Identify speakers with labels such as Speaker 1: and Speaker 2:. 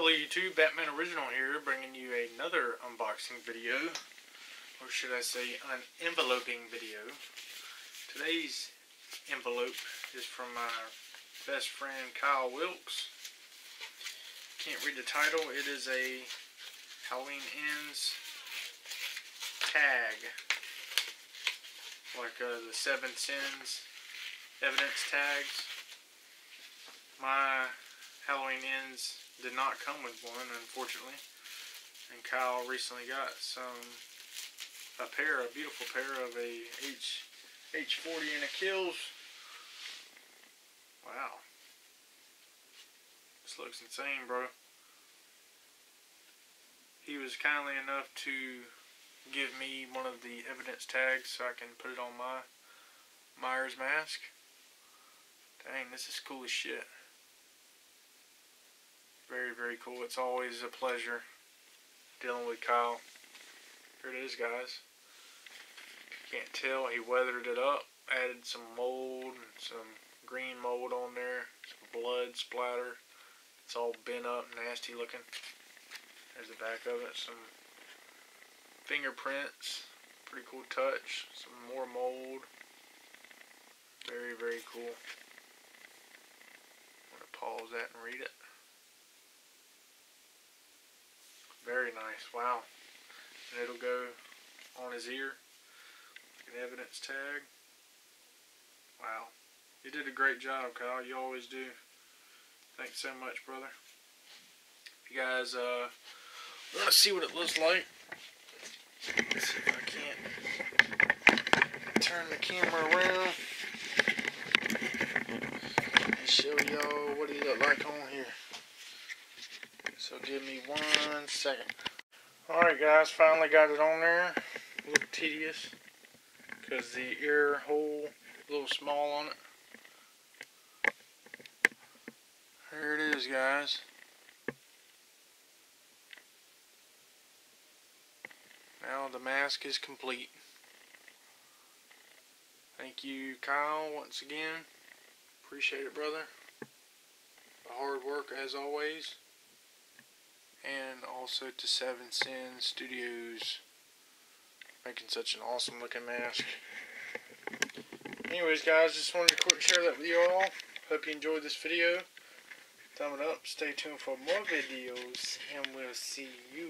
Speaker 1: Hello YouTube, Batman Original here, bringing you another unboxing video, or should I say an enveloping video. Today's envelope is from my best friend Kyle Wilkes. Can't read the title, it is a Halloween Ends tag, like uh, the Seven Sins evidence tags. My Ends did not come with one, unfortunately. And Kyle recently got some, a pair, a beautiful pair of a H, H40 and a Kills. Wow. This looks insane, bro. He was kindly enough to give me one of the evidence tags so I can put it on my Myers mask. Dang, this is cool as shit. Very, very cool. It's always a pleasure dealing with Kyle. Here it is, guys. Can't tell, he weathered it up, added some mold, some green mold on there, some blood splatter. It's all bent up, nasty looking. There's the back of it, some fingerprints, pretty cool touch, some more mold. Very, very cool. I'm going to pause that and read it. Very nice. Wow. And it'll go on his ear. An evidence tag. Wow. You did a great job, Kyle. You always do. Thanks so much, brother. You guys uh, want to see what it looks like, let's see if I can't turn the camera around and show y'all what he look like on. So give me one second. Alright guys, finally got it on there. A little tedious because the ear hole a little small on it. Here it is guys. Now the mask is complete. Thank you Kyle once again. Appreciate it brother. The hard work as always and also to Seven Sins Studios making such an awesome looking mask. Anyways guys, just wanted to quick share that with you all. Hope you enjoyed this video. Thumb it up, stay tuned for more videos, and we'll see you.